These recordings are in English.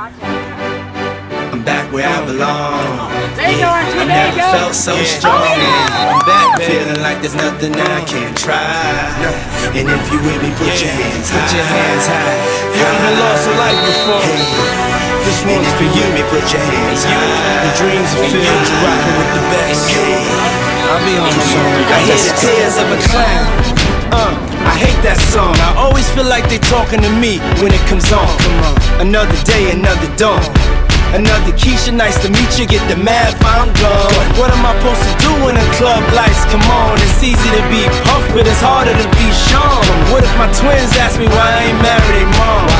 I'm back where I belong. Yeah, I never felt so strong. I'm back feeling like there's nothing I can't try. And if you with me, put your hands high. Put your hands high. You ever lost a life before? This one's for you me, put your hands high. The dreams are filled, you're rocking with the best. I'll be on the song. I hear the tears of a clown. Uh, I hate that song. I always feel like they're talking to me when it comes on. Come on. Another day, another dawn. Another Keisha, nice to meet you. Get the math, I'm gone. What am I supposed to do when the club lights come on? It's easy to be Puff, but it's harder to be Sean. What if my twins ask me why I ain't married their mom?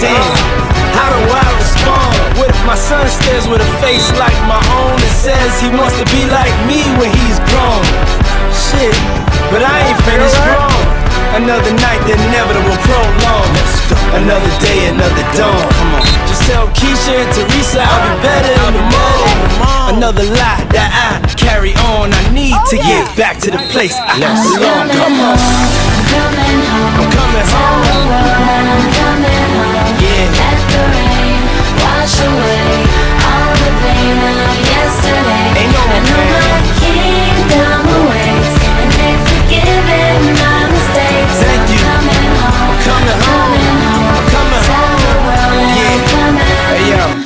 Damn, uh. how do I respond? What if my son stares with a face like my own and says he wants to be like me when he's grown? Shit, but I ain't finished grown. Another night, the inevitable prolong. Another day, another dawn. Just tell Keisha and Teresa I'll be better in the morning. Another lie that I carry on. I need oh, to get back to the place I belong. Come on, I'm coming home. I'm coming home.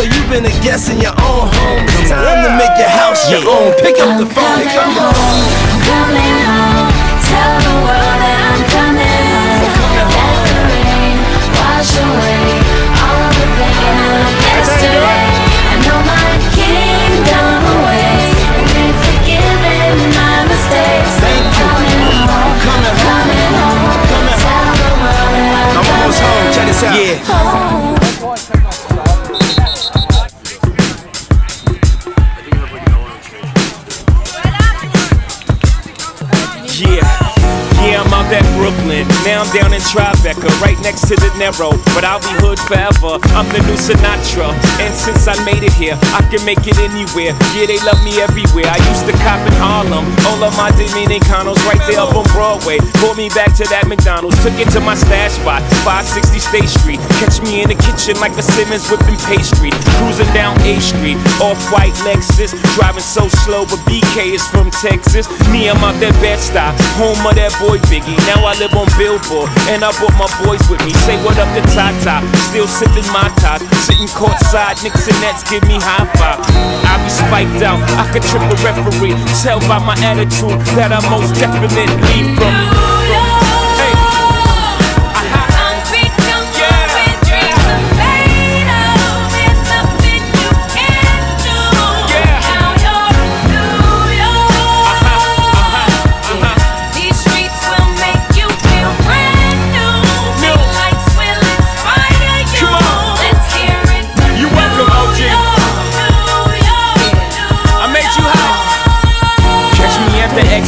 So you've been a guest in your own home. It's time to make your house your own. Pick up the phone, up the phone. I'm coming home. Tell the world that I'm coming home. Let the rain wash away all the pain of yesterday. I know my kingdom awaits, and they've forgiven my mistakes. Coming home. Coming home. Coming home. Coming Tell the world that I'm I'm almost home, check this out. Yeah. home. Brooklyn. Now I'm down in Tribeca, right next to De Niro. But I'll be hood forever. I'm the new Sinatra. And since I made it here, I can make it anywhere. Yeah, they love me everywhere. I used to cop in Harlem. All of my Dominicanos right there up on Broadway. Pulled me back to that McDonald's. Took it to my stash spot, 560 State Street. Catch me in the kitchen like a Simmons whipping pastry. Cruising down A Street, off white Lexus. Driving so slow, but BK is from Texas. Me, I'm out that Bed-Stuy, home of that boy Biggie. Now I live on Billboard, and I brought my boys with me. Say what up to Ty Ty, still sipping my top. Sitting courtside, Knicks and Nets give me high five. I be spiked out, I could trip a referee. Tell by my attitude that I most definitely from.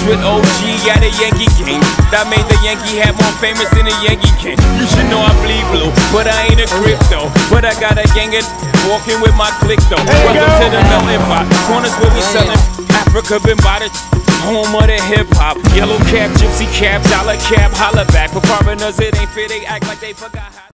With OG at a Yankee game. That made the Yankee hat more famous than a Yankee can. You should know I bleed blue, but I ain't a crypto. But I got a gang of walking with my click though. Welcome to the melting pot. Corners where we selling Africa been by the home of the hip hop. Yellow cap, gypsy cap, dollar cap, holla back. For foreigners, it ain't fair. They act like they forgot how.